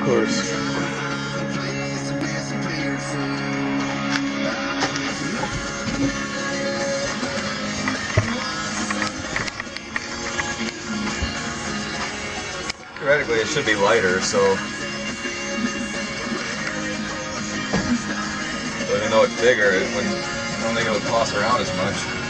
Course. Theoretically, it should be lighter, so. But even though it's bigger, it wouldn't, I don't think it would toss around as much.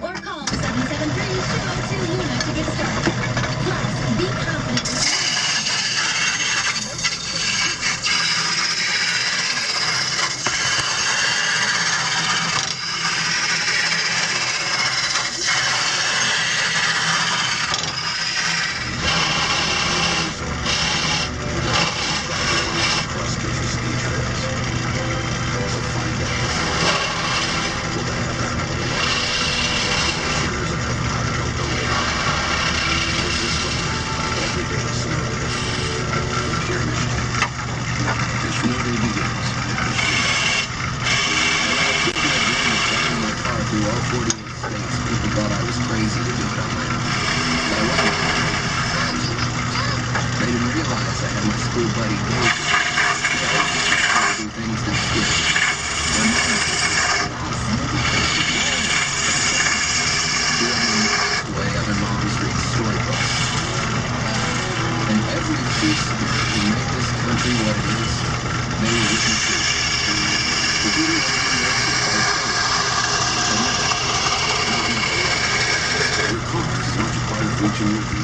or call 773 202 40 states, people thought I was crazy to do what I went. But I wasn't. They didn't realize I had my school buddy Dave. So, I things that scared me. My mom a And every made this country what it is. Of you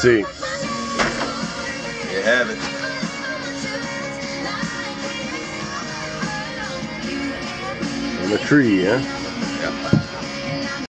see. You have it. On the tree, huh?